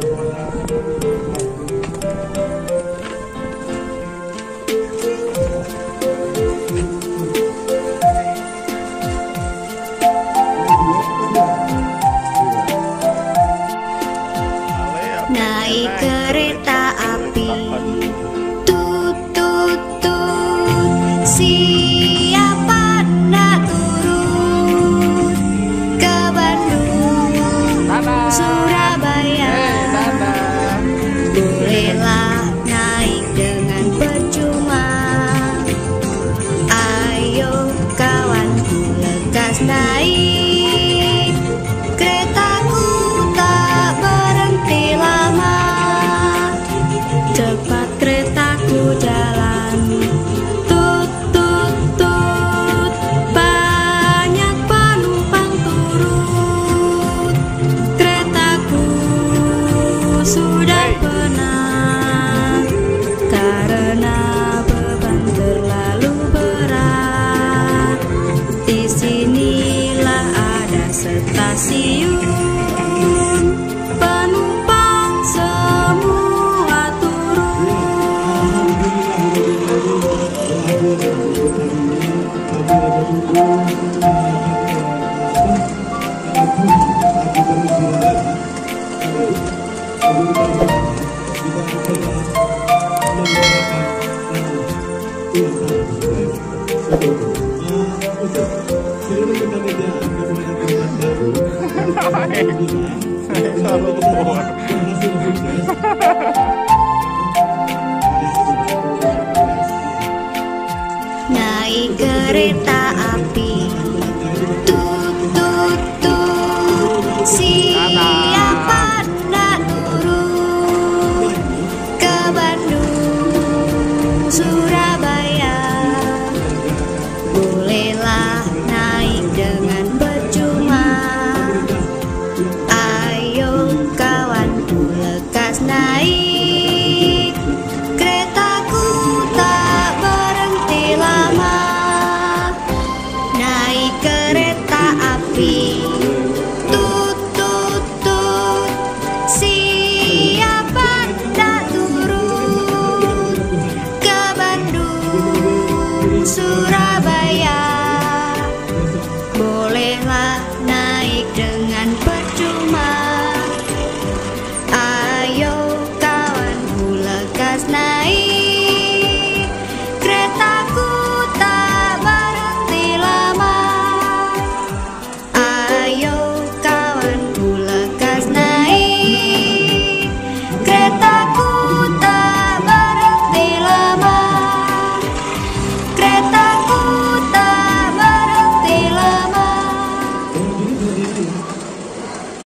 naik kereta naik stasiun. Penumpang semua turun Naik kereta lekas naik. Keretaku tak berhenti lama. Naik kereta api. Tut tut tut. Siapa tak turun Ke Bandung Surabaya? Bolehlah naik dengan nice.